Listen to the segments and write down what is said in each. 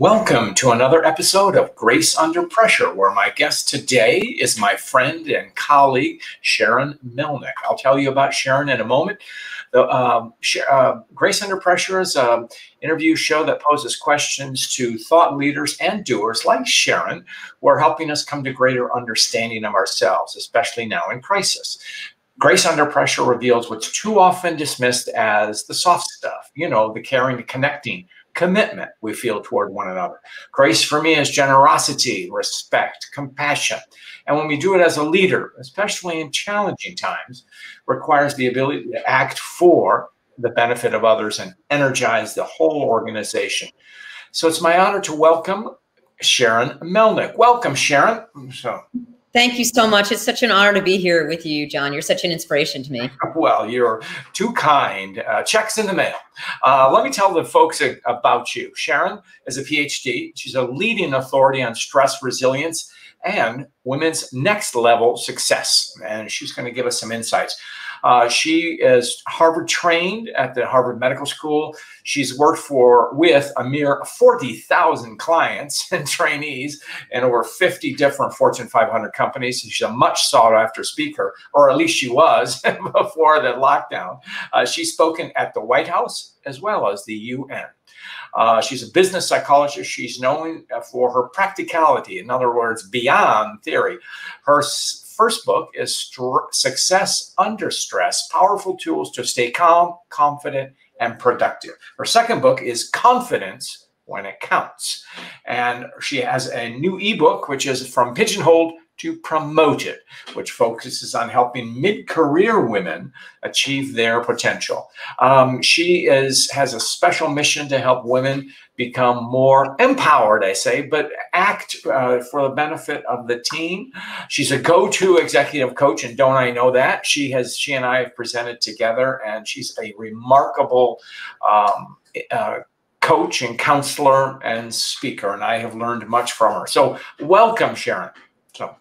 Welcome to another episode of Grace Under Pressure, where my guest today is my friend and colleague, Sharon Melnick. I'll tell you about Sharon in a moment. The um, uh, Grace Under Pressure is an interview show that poses questions to thought leaders and doers like Sharon, who are helping us come to greater understanding of ourselves, especially now in crisis. Grace Under Pressure reveals what's too often dismissed as the soft stuff, you know, the caring, the connecting, commitment we feel toward one another. Grace for me is generosity, respect, compassion. And when we do it as a leader, especially in challenging times, requires the ability to act for the benefit of others and energize the whole organization. So it's my honor to welcome Sharon Melnick. Welcome, Sharon. So Thank you so much. It's such an honor to be here with you, John. You're such an inspiration to me. Well, you're too kind. Uh, checks in the mail. Uh, let me tell the folks about you. Sharon is a PhD. She's a leading authority on stress resilience and women's next level success. And she's going to give us some insights. Uh, she is Harvard trained at the Harvard Medical School. She's worked for with a mere 40,000 clients and trainees in over 50 different Fortune 500 companies. She's a much sought after speaker, or at least she was before the lockdown. Uh, she's spoken at the White House as well as the UN. Uh, she's a business psychologist. She's known for her practicality, in other words, beyond theory. Her first book is Success Under Stress Powerful Tools to Stay Calm, Confident, and Productive. Her second book is Confidence When It Counts. And she has a new ebook, which is From Pigeonholed to promote it, which focuses on helping mid-career women achieve their potential. Um, she is has a special mission to help women become more empowered, I say, but act uh, for the benefit of the team. She's a go-to executive coach, and don't I know that? She has she and I have presented together, and she's a remarkable. Um, uh, coach and counselor and speaker, and I have learned much from her. So, welcome, Sharon. So.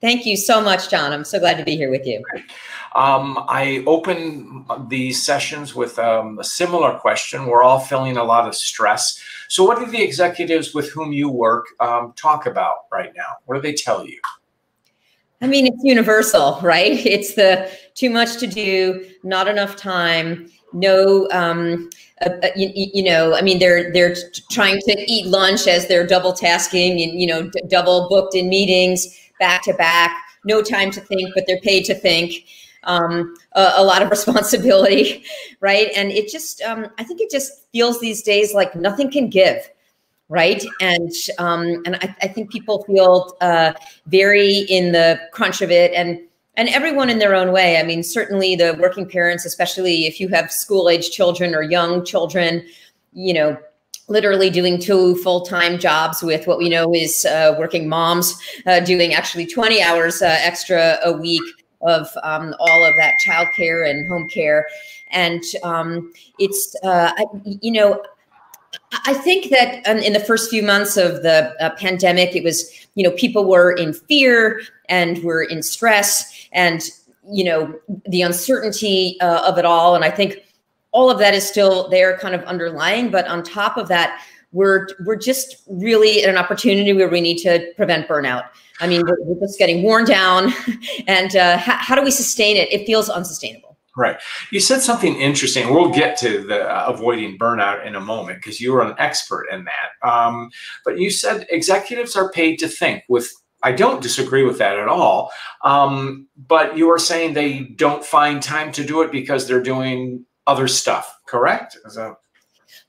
Thank you so much, John. I'm so glad to be here with you. Um, I open these sessions with um, a similar question. We're all feeling a lot of stress. So, what do the executives with whom you work um, talk about right now? What do they tell you? I mean, it's universal, right? It's the too much to do, not enough time, no um, uh, you, you, know i mean they're they're trying to eat lunch as they're double tasking and you know double booked in meetings back to back, no time to think, but they're paid to think. Um, a, a, lot of responsibility, right? And it just, um, I think it just feels these days like nothing can give, right? And um, and I, I, think people feel uh, very in the crunch of it, and and everyone in their own way. I mean, certainly the working parents, especially if you have school age children or young children, you know, literally doing two full-time jobs with what we know is uh, working moms uh, doing actually 20 hours uh, extra a week of um, all of that childcare and home care and um, it's uh, you know I think that um, in the first few months of the uh, pandemic, it was, you know, people were in fear and were in stress and, you know, the uncertainty uh, of it all. And I think all of that is still there kind of underlying but on top of that we're we're just really at an opportunity where we need to prevent burnout. I mean we're, we're just getting worn down and uh, how, how do we sustain it? It feels unsustainable. Right. You said something interesting we'll get to the uh, avoiding burnout in a moment because you are an expert in that. Um, but you said executives are paid to think with I don't disagree with that at all. Um, but you are saying they don't find time to do it because they're doing other stuff, correct? That-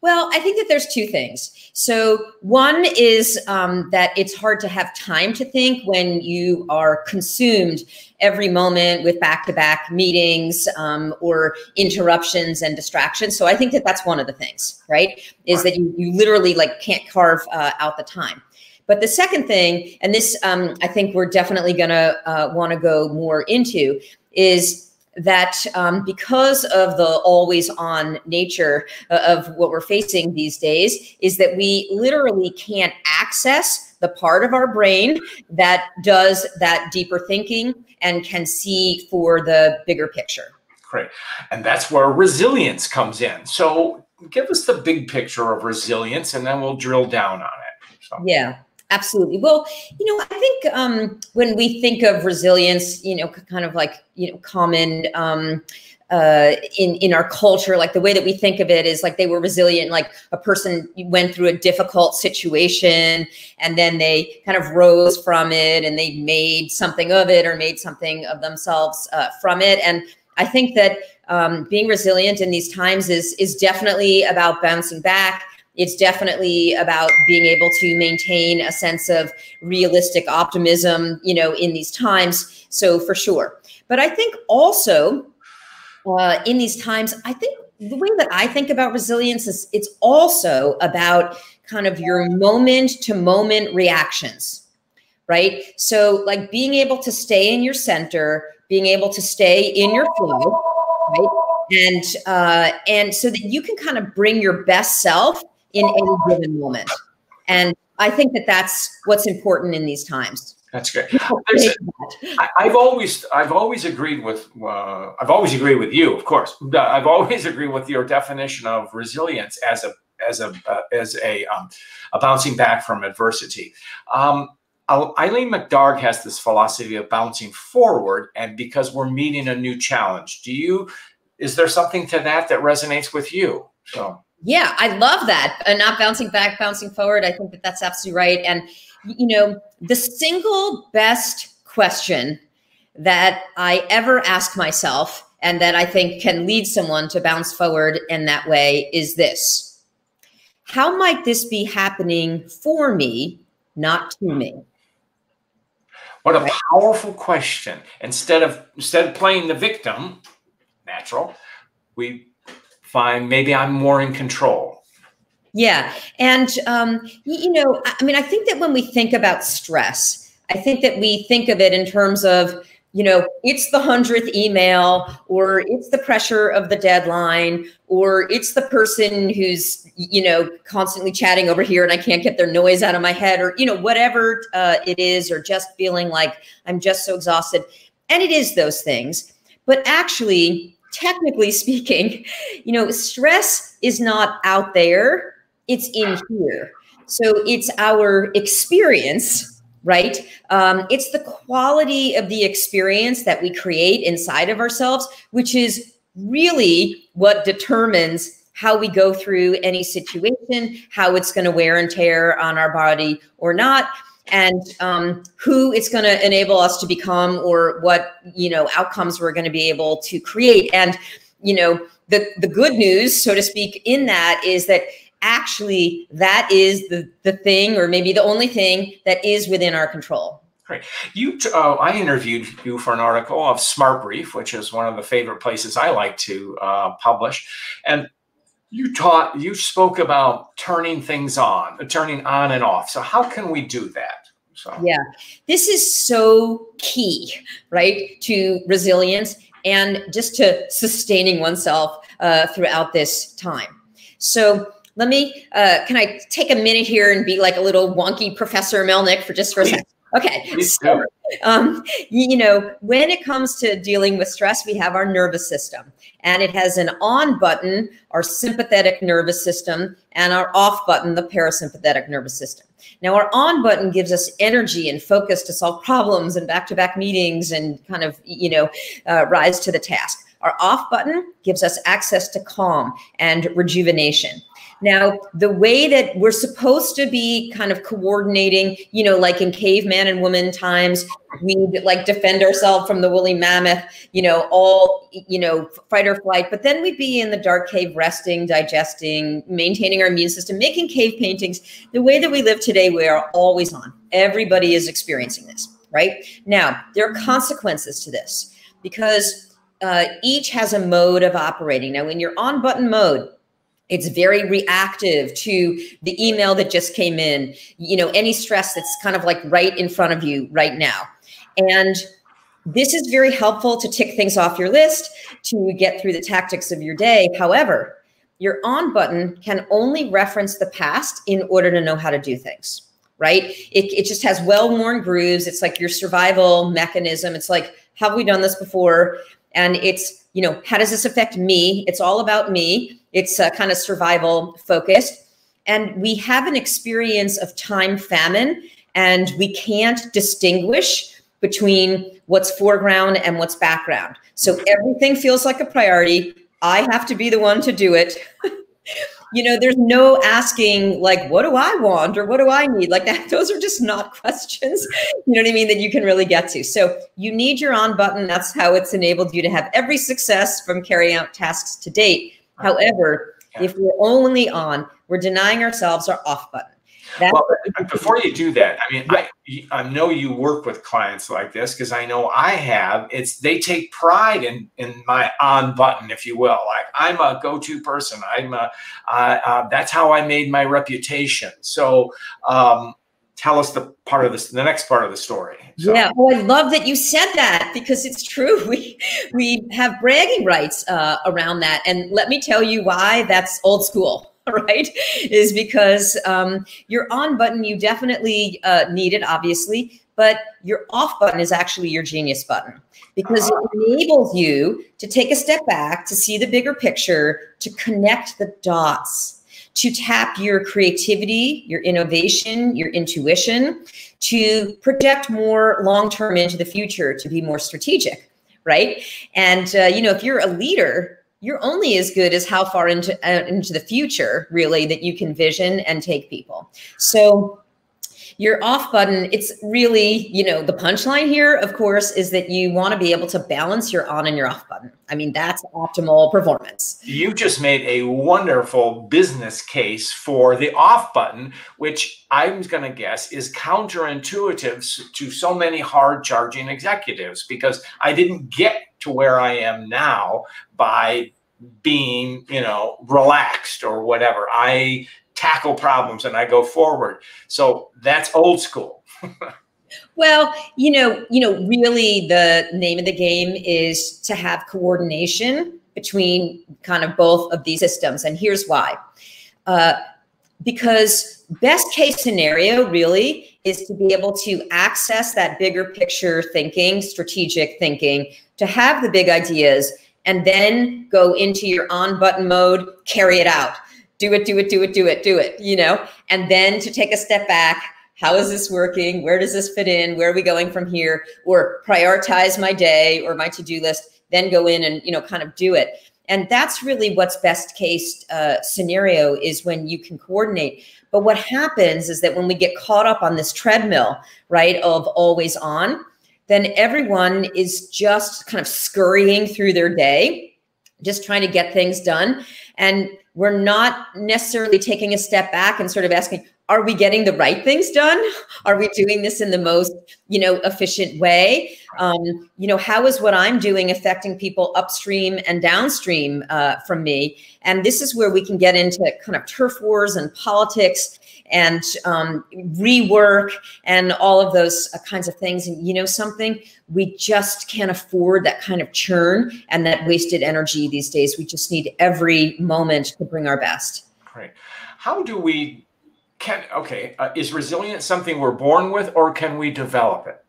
well, I think that there's two things. So, one is um, that it's hard to have time to think when you are consumed every moment with back to back meetings um, or interruptions and distractions. So, I think that that's one of the things, right? Is that you, you literally like can't carve uh, out the time. But the second thing, and this um, I think we're definitely going to uh, want to go more into, is that um, because of the always on nature uh, of what we're facing these days is that we literally can't access the part of our brain that does that deeper thinking and can see for the bigger picture. Great. And that's where resilience comes in. So give us the big picture of resilience and then we'll drill down on it. So. Yeah. Absolutely. Well, you know, I think um, when we think of resilience, you know, kind of like you know, common um, uh, in in our culture, like the way that we think of it is like they were resilient. Like a person went through a difficult situation, and then they kind of rose from it, and they made something of it, or made something of themselves uh, from it. And I think that um, being resilient in these times is is definitely about bouncing back it's definitely about being able to maintain a sense of realistic optimism, you know, in these times. So for sure. But I think also uh, in these times, I think the way that I think about resilience is it's also about kind of your moment to moment reactions, right? So like being able to stay in your center, being able to stay in your flow, right? And uh, and so that you can kind of bring your best self in any given moment. And I think that that's what's important in these times. That's great. I've always, I've always agreed with, uh, I've always agreed with you, of course. I've always agreed with your definition of resilience as a, as a, uh, as a, um, a bouncing back from adversity. Um, Eileen McDargh has this philosophy of bouncing forward, and because we're meeting a new challenge. Do you? Is there something to that that resonates with you? So. Yeah, I love that. And not bouncing back, bouncing forward. I think that that's absolutely right. And, you know, the single best question that I ever ask myself and that I think can lead someone to bounce forward in that way is this How might this be happening for me, not to me? What a powerful question. Instead of instead of playing the victim, natural, we find maybe I'm more in control. Yeah. And, um, you know, I mean, I think that when we think about stress, I think that we think of it in terms of, you know, it's the hundredth email, or it's the pressure of the deadline, or it's the person who's, you know, constantly chatting over here and I can't get their noise out of my head, or, you know, whatever uh, it is, or just feeling like I'm just so exhausted. And it is those things. But actually, technically speaking, you know, stress is not out there, it's in here. So it's our experience, right? Um, it's the quality of the experience that we create inside of ourselves, which is really what determines how we go through any situation, how it's going to wear and tear on our body or not and um, who it's going to enable us to become or what you know outcomes we're going to be able to create and you know the the good news so to speak in that is that actually that is the the thing or maybe the only thing that is within our control Great. You, uh, I interviewed you for an article of Smart Brief, which is one of the favorite places I like to uh, publish. And you taught, you spoke about turning things on, turning on and off. So how can we do that? So yeah, this is so key, right, to resilience and just to sustaining oneself uh, throughout this time. So let me, uh, can I take a minute here and be like a little wonky Professor Melnick for just for a second? Okay. So, um, you know, when it comes to dealing with stress, we have our nervous system and it has an on button, our sympathetic nervous system, and our off button, the parasympathetic nervous system. Now, our on button gives us energy and focus to solve problems and back to back meetings and kind of, you know, uh, rise to the task. Our off button gives us access to calm and rejuvenation. Now, the way that we're supposed to be kind of coordinating, you know, like in caveman and woman times, we like defend ourselves from the woolly mammoth, you know, all, you know, fight or flight. But then we'd be in the dark cave, resting, digesting, maintaining our immune system, making cave paintings. The way that we live today, we are always on. Everybody is experiencing this, right? Now, there are consequences to this because uh, each has a mode of operating. Now, when you're on button mode, it's very reactive to the email that just came in you know any stress that's kind of like right in front of you right now. And this is very helpful to tick things off your list to get through the tactics of your day. However your on button can only reference the past in order to know how to do things right? It, it just has well-worn grooves. It's like your survival mechanism. It's like have we done this before? And it's you know how does this affect me? It's all about me it's uh, kind of survival focused. and we have an experience of time famine, and we can't distinguish between what's foreground and what's background. So everything feels like a priority. I have to be the one to do it. you know, there's no asking like, what do I want or what do I need? Like that, those are just not questions, you know what I mean, that you can really get to. So you need your on button. That's how it's enabled you to have every success from carrying out tasks to date. However, if we're only on, we're denying ourselves our off button. That's well, before you do that, I mean, I, I know you work with clients like this because I know I have. It's they take pride in in my on button, if you will. Like I'm a go-to person. I'm a, uh, uh, that's how I made my reputation. So um, tell us the part of this, the next part of the story. So. Yeah, well, I love that you said that because it's true. We we have bragging rights uh, around that, and let me tell you why that's old school. right, is because um, your on button, you definitely uh, need it, obviously, but your off button is actually your genius button because it enables you to take a step back, to see the bigger picture, to connect the dots, to tap your creativity, your innovation, your intuition, to project more long term into the future, to be more strategic, right? And, uh, you know, if you're a leader, you're only as good as how far into uh, into the future really that you can vision and take people so your off button it's really you know the punchline here of course is that you want to be able to balance your on and your off button i mean that's optimal performance you just made a wonderful business case for the off button which i'm going to guess is counterintuitive to so many hard charging executives because i didn't get to where I am now by being, you know, relaxed or whatever. I tackle problems and I go forward. So that's old school. well, you know, you know, really the name of the game is to have coordination between kind of both of these systems. And here's why. Uh, because best case scenario really is to be able to access that bigger picture thinking, strategic thinking to have the big ideas and then go into your on button mode, carry it out. Do it, do it, do it, do it, do it, you know, and then to take a step back. How is this working? Where does this fit in? Where are we going from here? Or prioritize my day or my to-do list, then go in and, you know, kind of do it. And that's really what's best case uh, scenario is when you can coordinate. But what happens is that when we get caught up on this treadmill, right, of always on, then everyone is just kind of scurrying through their day, just trying to get things done. And we're not necessarily taking a step back and sort of asking, are we getting the right things done? Are we doing this in the most, you know, efficient way? Um, you know, how is what I'm doing affecting people upstream and downstream uh, from me? And this is where we can get into kind of turf wars and politics and um, rework and all of those uh, kinds of things. And you know something, we just can't afford that kind of churn and that wasted energy these days. We just need every moment to bring our best. Right. How do we can okay? Uh, is resilience something we're born with, or can we develop it?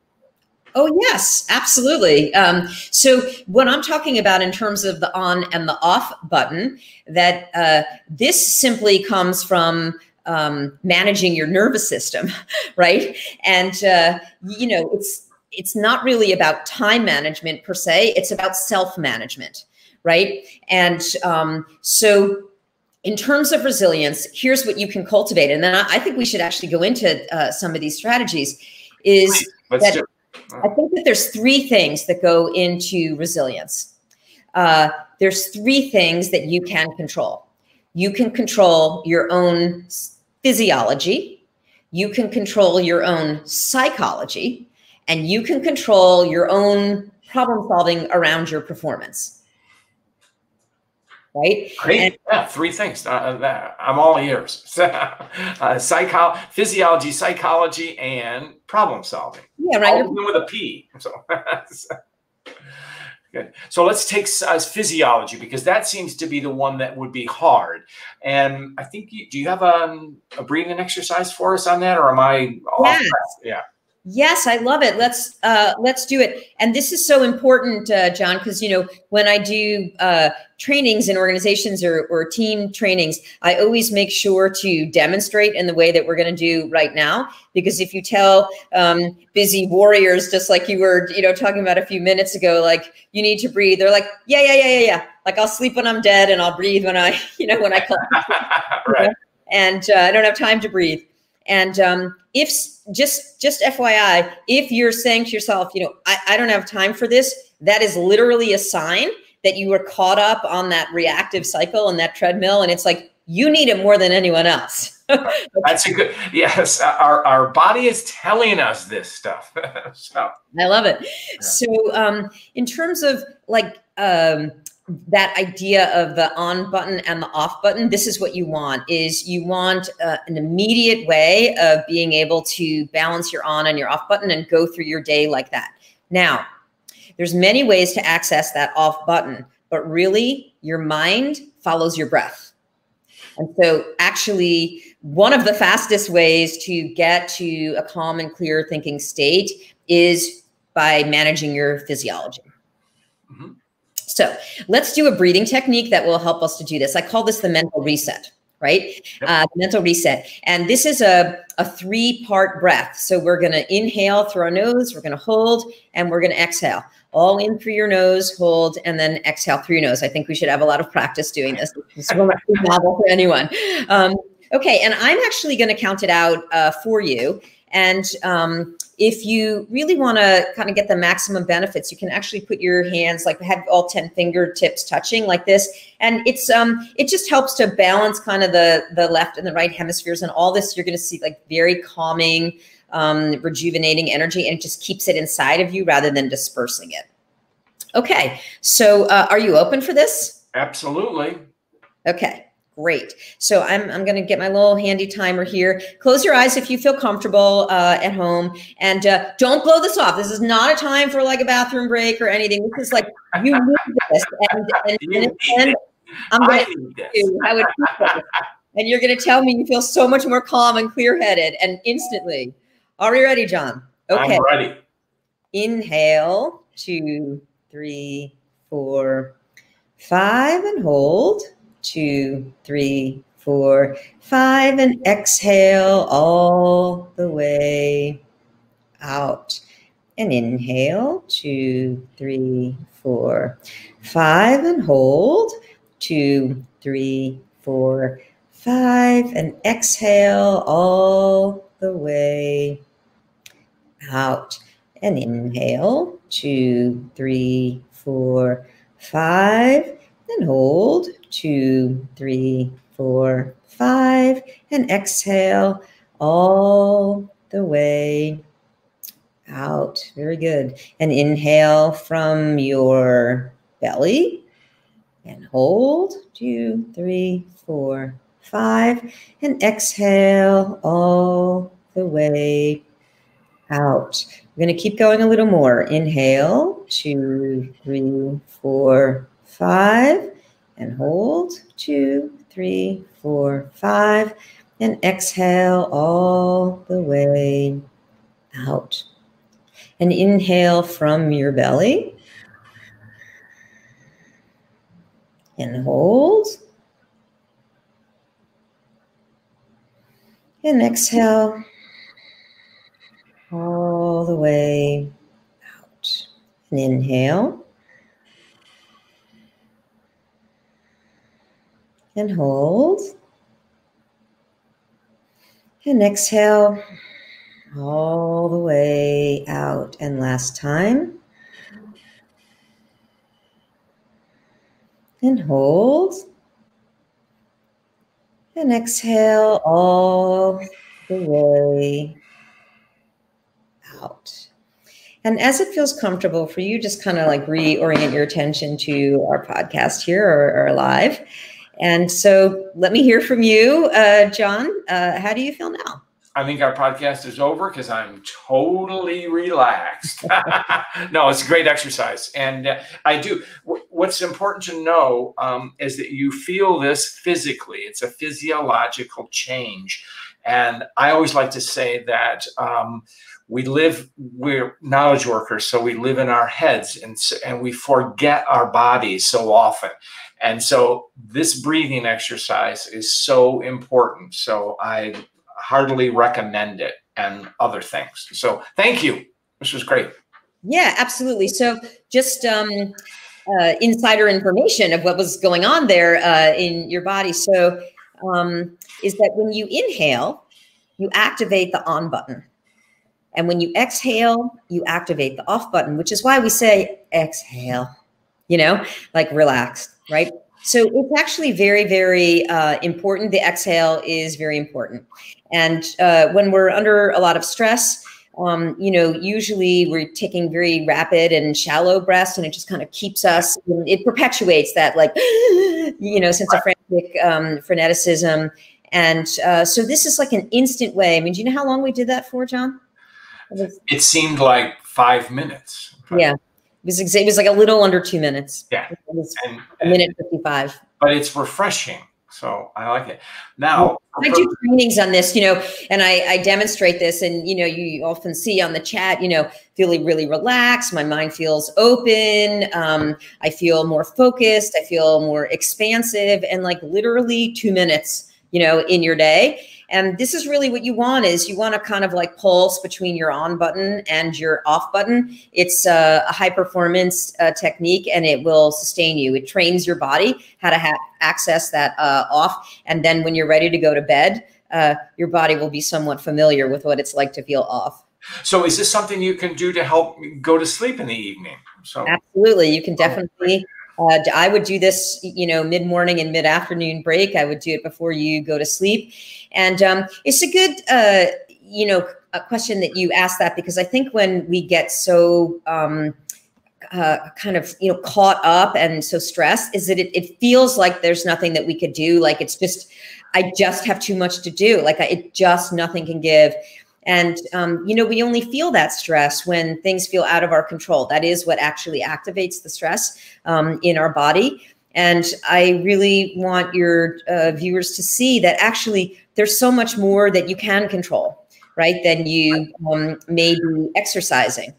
Oh, yes, absolutely. Um, so, what I'm talking about in terms of the on and the off button, that uh, this simply comes from um, managing your nervous system, right? And uh, you know, it's it's not really about time management per se; it's about self management, right? And um, so, in terms of resilience, here's what you can cultivate, and then I, I think we should actually go into uh, some of these strategies. Is Let's that I think that there's three things that go into resilience. Uh, there's three things that you can control you can control your own physiology, you can control your own psychology, and you can control your own problem solving around your performance. Right? Great. And yeah, three things. Uh, uh I'm all ears. uh, psycho- physiology, psychology, and problem solving. Yeah, right. All with a P. So. Good. So let's take uh, physiology because that seems to be the one that would be hard. And I think you, do you have a, um, a breathing exercise for us on that, or am I? Yes. Yeah. Yes, I love it. Let's uh, let's do it. And this is so important, uh, John, because you know when I do uh, trainings in organizations or, or team trainings, I always make sure to demonstrate in the way that we're going to do right now. Because if you tell um, busy warriors, just like you were, you know, talking about a few minutes ago, like you need to breathe, they're like, yeah, yeah, yeah, yeah, yeah. Like I'll sleep when I'm dead, and I'll breathe when I, you know, when I come. right. And uh, I don't have time to breathe. And um, if just just FYI, if you're saying to yourself, you know, I, I don't have time for this, that is literally a sign that you were caught up on that reactive cycle and that treadmill. And it's like you need it more than anyone else. That's a good yes. Our our body is telling us this stuff. so I love it. Yeah. So um, in terms of like um, that idea of the on button and the off button this is what you want is you want uh, an immediate way of being able to balance your on and your off button and go through your day like that. Now there's many ways to access that off button but really your mind follows your breath. And so actually one of the fastest ways to get to a calm and clear thinking state is by managing your physiology. Mm-hmm. So let's do a breathing technique that will help us to do this. I call this the mental reset, right? Yep. Uh, mental reset. And this is a, a three part breath. So we're going to inhale through our nose, we're going to hold, and we're going to exhale. All in through your nose, hold, and then exhale through your nose. I think we should have a lot of practice doing this. It's novel for anyone. Um, okay, and I'm actually going to count it out uh, for you. And um, if you really want to kind of get the maximum benefits, you can actually put your hands like have all 10 fingertips touching like this. And it's um it just helps to balance kind of the the left and the right hemispheres and all this you're going to see like very calming um rejuvenating energy and it just keeps it inside of you rather than dispersing it. Okay. So uh, are you open for this? Absolutely. Okay. Great. So I'm, I'm going to get my little handy timer here. Close your eyes if you feel comfortable uh, at home and uh, don't blow this off. This is not a time for like a bathroom break or anything. This is like, you need this. And, and, and, and I'm going to I would and you're going to tell me you feel so much more calm and clear headed and instantly. Are we ready, John? Okay. I'm ready. Inhale, two, three, four, five, and hold two, three, four, five, and exhale all the way out. And inhale, two, three, four, five, and hold, two, three, four, five, and exhale all the way out. And inhale, two, three, four, five, and hold, two, three, four, five, and exhale all the way out. Very good. And inhale from your belly and hold two, three, four, five, and exhale all the way out. We're going to keep going a little more. Inhale, two, three, four, five, and hold. Two, three, four, five. And exhale all the way out. And inhale from your belly. And hold. And exhale all the way out. And inhale. And hold. And exhale all the way out. And last time. And hold. And exhale all the way out. And as it feels comfortable for you, just kind of like reorient your attention to our podcast here or, or live. And so let me hear from you, uh, John. Uh, how do you feel now? I think our podcast is over because I'm totally relaxed. no, it's a great exercise. And uh, I do. W- what's important to know um, is that you feel this physically, it's a physiological change. And I always like to say that um, we live, we're knowledge workers, so we live in our heads and, and we forget our bodies so often. And so this breathing exercise is so important. So I heartily recommend it and other things. So thank you. This was great. Yeah, absolutely. So just um, uh, insider information of what was going on there uh, in your body. So um, is that when you inhale, you activate the on button. And when you exhale, you activate the off button, which is why we say exhale, you know, like relaxed, right? So it's actually very, very uh, important. The exhale is very important. And uh, when we're under a lot of stress, um, you know, usually we're taking very rapid and shallow breaths, and it just kind of keeps us. It perpetuates that, like, you know, sense of frantic um, freneticism. And uh, so this is like an instant way. I mean, do you know how long we did that for, John? It seemed like five minutes. Yeah. It was, it was like a little under two minutes. Yeah. It was and, a minute 55. But it's refreshing. So I like it. Now I do trainings on this, you know, and I, I, demonstrate this, and you know, you often see on the chat, you know, feeling really relaxed. My mind feels open. Um, I feel more focused. I feel more expansive, and like literally two minutes, you know, in your day. And this is really what you want is you want to kind of like pulse between your on button and your off button. It's a, a high performance uh, technique and it will sustain you. It trains your body how to access that uh, off. And then when you're ready to go to bed, uh, your body will be somewhat familiar with what it's like to feel off. So is this something you can do to help go to sleep in the evening? So absolutely, you can definitely uh, I would do this, you know, mid morning and mid afternoon break. I would do it before you go to sleep. And um, it's a good, uh, you know, a question that you asked that because I think when we get so, um, uh, kind of you know caught up and so stressed is that it, it feels like there's nothing that we could do like it's just i just have too much to do like I, it just nothing can give and, um, you know, we only feel that stress when things feel out of our control. That is what actually activates the stress um, in our body. And I really want your uh, viewers to see that actually there's so much more that you can control, right, than you um, may be exercising.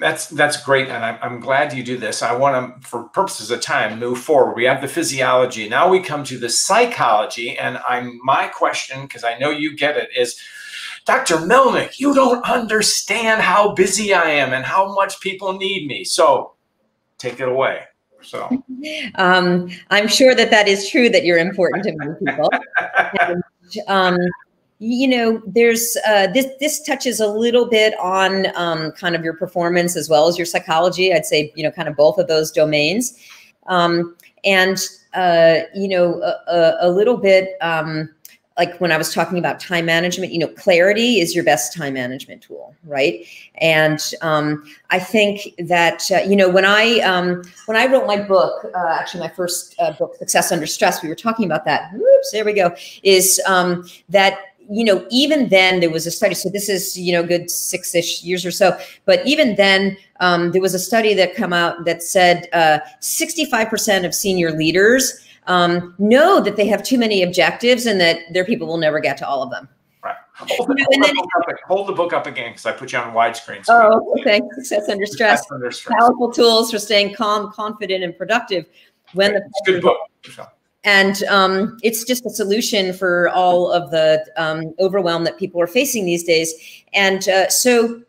That's that's great, and I'm, I'm glad you do this. I want to, for purposes of time, move forward. We have the physiology. Now we come to the psychology, and I'm my question because I know you get it is Dr. Melnick, you don't understand how busy I am and how much people need me. So take it away. So um, I'm sure that that is true that you're important to many people. and, um, you know, there's uh, this. This touches a little bit on um, kind of your performance as well as your psychology. I'd say you know, kind of both of those domains, um, and uh, you know, a, a, little bit. Um, like when I was talking about time management, you know, clarity is your best time management tool, right? And um, I think that uh, you know when I um, when I wrote my book, uh, actually my first uh, book, Success Under Stress, we were talking about that. Oops, there we go. Is um, that you know even then there was a study. So this is you know good six ish years or so, but even then um, there was a study that come out that said uh, sixty five percent of senior leaders um, know that they have too many objectives and that their people will never get to all of them. Right. Hold, the, hold, then, the, book up, hold the book up again because I put you on widescreen. oh, okay. Success under stress. Under stress. Powerful tools for staying calm, confident, and productive. When okay. the good book. And um, it's just a solution for all of the um, overwhelm that people are facing these days. And uh, so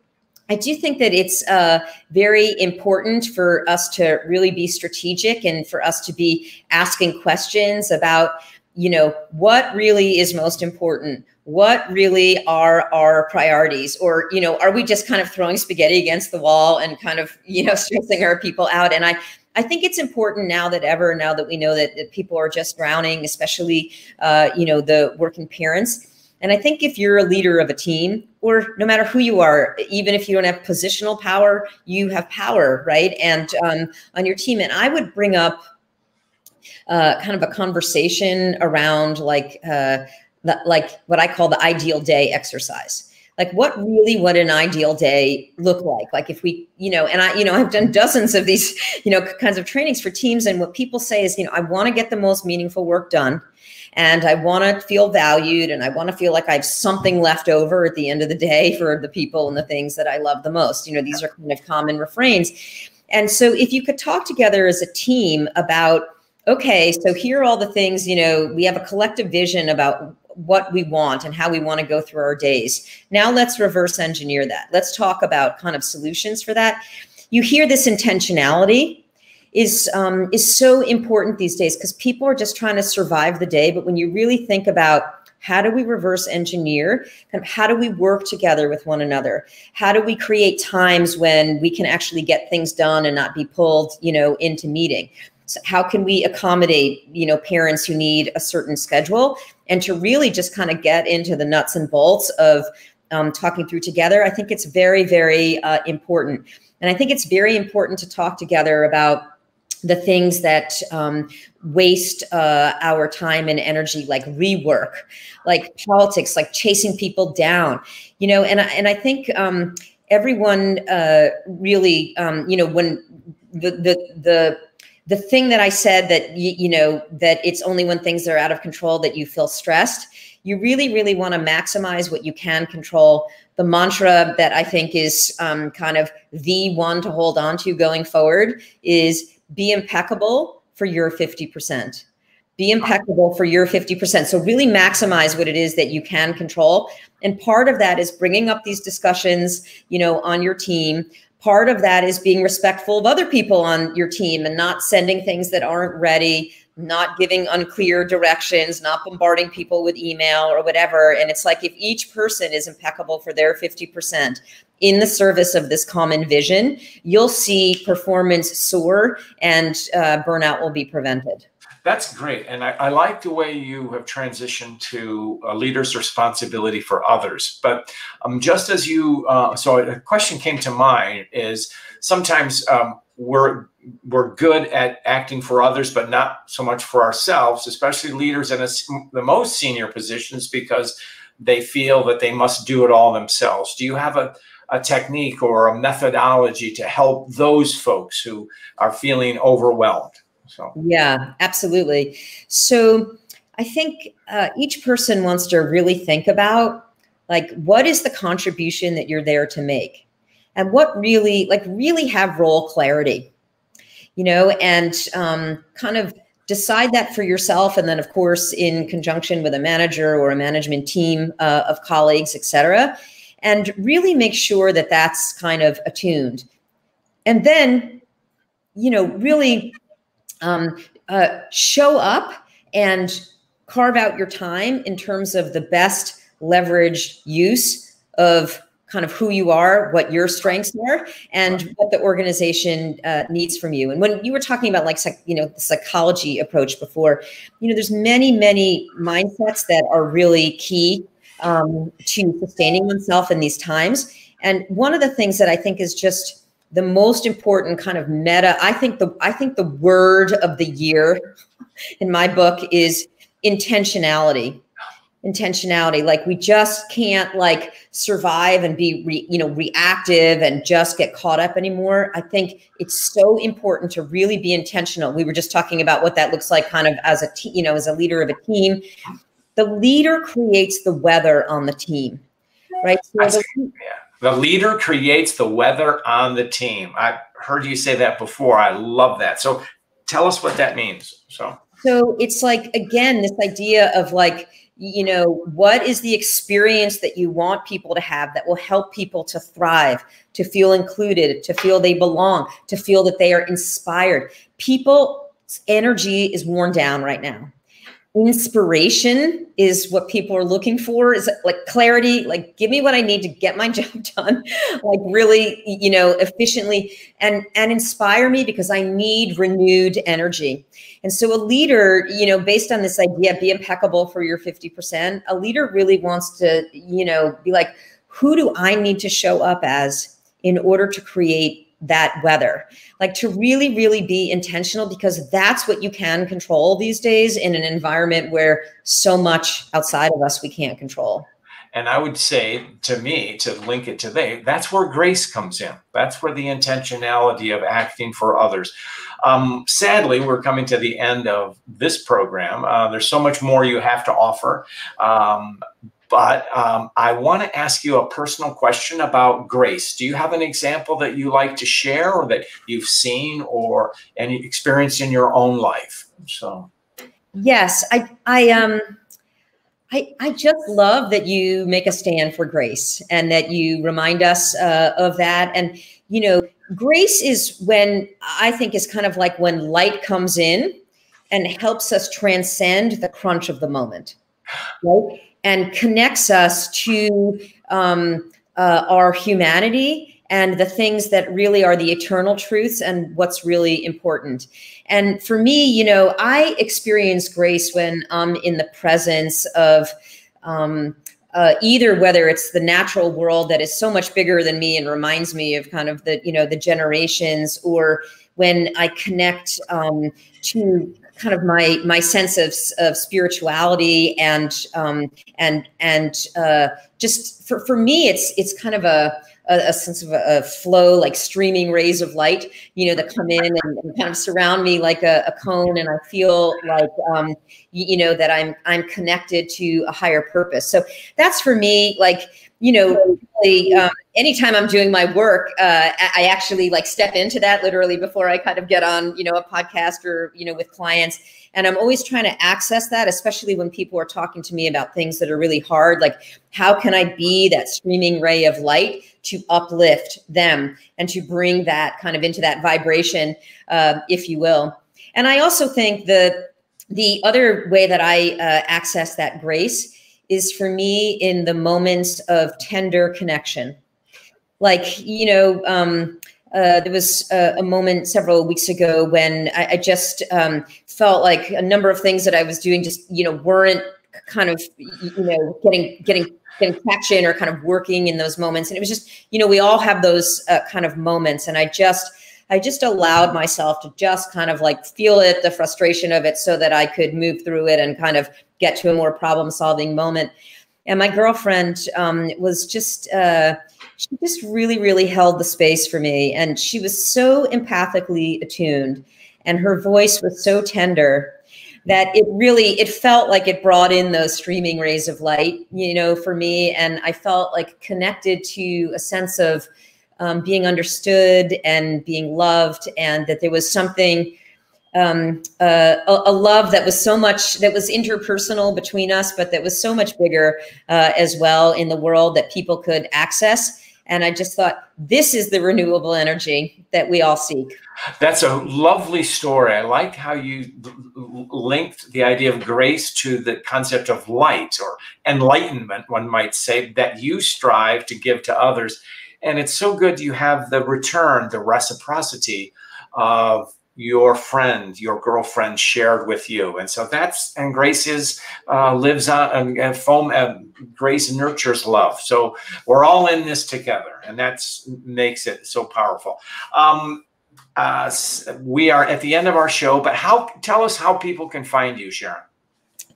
I do think that it's uh, very important for us to really be strategic and for us to be asking questions about, you know, what really is most important? What really are our priorities? Or, you know, are we just kind of throwing spaghetti against the wall and kind of, you know, stressing our people out? And I, I think it's important now that ever, now that we know that, that people are just drowning, especially, uh, you know, the working parents and I think if you're a leader of a team, or no matter who you are, even if you don't have positional power, you have power, right? And um, on your team. And I would bring up uh, kind of a conversation around like uh, the, like what I call the ideal day exercise. Like what really would an ideal day look like? Like if we, you know, and I, you know, I've done dozens of these, you know, kinds of trainings for teams. And what people say is, you know, I want to get the most meaningful work done and I want to feel valued and I want to feel like I have something left over at the end of the day for the people and the things that I love the most. You know, these are kind of common refrains. And so if you could talk together as a team about, okay, so here are all the things, you know, we have a collective vision about what we want and how we want to go through our days. Now let's reverse engineer that. Let's talk about kind of solutions for that. You hear this intentionality is um, is so important these days because people are just trying to survive the day. But when you really think about how do we reverse engineer? Kind of how do we work together with one another? How do we create times when we can actually get things done and not be pulled, you know, into meeting? How can we accommodate, you know, parents who need a certain schedule and to really just kind of get into the nuts and bolts of um, talking through together? I think it's very, very uh, important. And I think it's very important to talk together about the things that um, waste uh, our time and energy, like rework, like politics, like chasing people down, you know. And I, and I think um, everyone uh, really, um, you know, when the the the the thing that I said that you, you know that it's only when things are out of control that you feel stressed. You really, really want to maximize what you can control. The mantra that I think is um, kind of the one to hold on to going forward is be impeccable for your 50%. Be impeccable for your 50%. So really maximize what it is that you can control. And part of that is bringing up these discussions, you know, on your team. Part of that is being respectful of other people on your team and not sending things that aren't ready, not giving unclear directions, not bombarding people with email or whatever. And it's like if each person is impeccable for their 50%, in the service of this common vision, you'll see performance soar and uh, burnout will be prevented. That's great. And I, I, like the way you have transitioned to a leader's responsibility for others. But um, just as you, uh, so a question came to mind is sometimes um, we're, we're good at acting for others, but not so much for ourselves, especially leaders in a, the most senior positions because they feel that they must do it all themselves. Do you have a, a technique or a methodology to help those folks who are feeling overwhelmed. So yeah, absolutely. So I think uh, each person wants to really think about like what is the contribution that you're there to make, and what really like really have role clarity, you know, and um, kind of decide that for yourself and then of course in conjunction with a manager or a management team uh, of colleagues et cetera and really make sure that that's kind of attuned. And then, you know, really um, uh, show up and carve out your time in terms of the best leverage use of kind of who you are, what your strengths are, and what the organization uh, needs from you. And when you were talking about like, you know, the psychology approach before, you know, there's many, many mindsets that are really key um, to sustaining oneself in these times. And one of the things that I think is just the most important kind of meta, I think the I think the word of the year in my book is intentionality. Intentionality. Like we just can't like survive and be re, you know reactive and just get caught up anymore. I think it's so important to really be intentional. We were just talking about what that looks like kind of as a you know as a leader of a team the leader creates the weather on the team, right? So the. The leader creates the weather on the team. I've heard you say that before. I love that. So tell us what that means. So so it's like again this idea of like you know what is the experience that you want people to have that will help people to thrive to feel included to feel they belong to feel that they are inspired people's energy is worn down right now inspiration is what people are looking for. Is like clarity like give me what i need to get my job done like really you know efficiently and and inspire me because i need renewed energy. And so a leader you know based on this idea be impeccable for your 50% a leader really wants to you know be like who do i need to show up as in order to create that weather like to really really be intentional because that's what you can control these days in an environment where so much outside of us we can't control And I would say to me, to link it to they, that's where grace comes in. That's where the intentionality of acting for others. Um, sadly, we're coming to the end of this program. Uh, there's so much more you have to offer. Um, but um, I want to ask you a personal question about grace. Do you have an example that you like to share or that you've seen or any experience in your own life? So, yes, I, I, um, I, I just love that you make a stand for grace and that you remind us uh, of that. And, you know, grace is when I think is kind of like when light comes in and helps us transcend the crunch of the moment, right? And connects us to um, uh, our humanity and the things that really are the eternal truths and what's really important. And for me, you know, I experience grace when I'm in the presence of um, uh, either whether it's the natural world that is so much bigger than me and reminds me of kind of the, you know, the generations, or when I connect um, to kind of my my sense of, of spirituality and um, and and uh, just for, for me it's it's kind of a a, sense of a, a, flow like streaming rays of light you know that come in and, and kind of surround me like a, a, cone. And i feel like um, you, you know that i'm i'm connected to a higher purpose. So that's for me like you know, really, um, anytime I'm doing my work, uh, I actually like step into that literally before I kind of get on, you know, a podcast or, you know, with clients. And I'm always trying to access that, especially when people are talking to me about things that are really hard. Like, how can I be that streaming ray of light to uplift them and to bring that kind of into that vibration, uh, if you will? And I also think the the other way that I uh, access that grace is for me in the moments of tender connection. Like, you know, um, uh, there was a, a, moment several weeks ago when I, I just um, felt like a number of things that I was doing just, you know, weren't kind of, you know, getting getting getting traction or kind of working in those moments. And it was just, you know, we all have those uh, kind of moments. And I just, I just allowed myself to just kind of like feel it, the frustration of it, so that I could move through it and kind of get to a more problem solving moment. And my girlfriend um, was just, uh, she just really, really held the space for me. And she was so empathically attuned and her voice was so tender that it really it felt like it brought in those streaming rays of light you know for me and i felt like connected to a sense of um, being understood and being loved and that there was something um, uh, a, a, love that was so much that was interpersonal between us, but that was so much bigger uh, as well in the world that people could access. And I just thought this is the renewable energy that we all seek. That's a lovely story. I like how you linked the idea of grace to the concept of light or enlightenment, one might say, that you strive to give to others. And it's so good you have the return, the reciprocity of your friend, your girlfriend shared with you. And so that's, and grace is, uh, lives on, and foam, and grace nurtures love. So we're all in this together and that's makes it so powerful. Um, uh, we are at the end of our show, but how, tell us how people can find you, Sharon.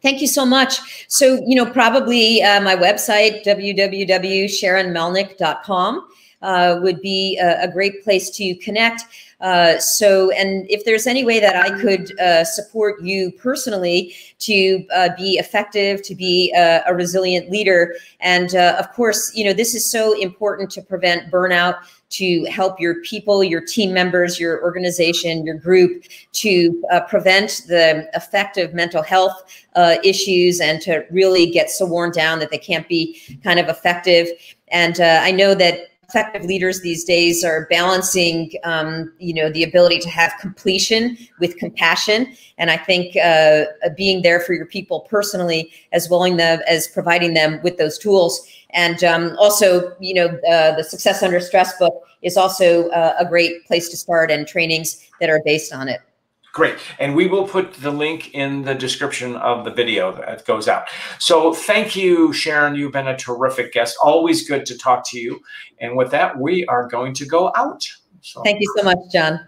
Thank you so much. So, you know, probably uh, my website, www.sharonmelnick.com, uh, would be a, a, great place to connect. Uh, so, and if there's any way that I could uh, support you personally to uh, be effective, to be a, a resilient leader, and uh, of course, you know, this is so important to prevent burnout, to help your people, your team members, your organization, your group to uh, prevent the effective mental health uh, issues and to really get so worn down that they can't be kind of effective. And I know that effective leaders these days are balancing, um, you know, the ability to have completion with compassion. And I think uh, being there for your people personally, as willing as providing them with those tools. And um, also, you know, uh, the Success Under Stress book is also uh, a great place to start and trainings that are based on it. Great. And we will put the link in the description of the video that goes out. So thank you, Sharon. You've been a terrific guest. Always good to talk to you. And with that, we are going to go out. So. Thank you so much, John.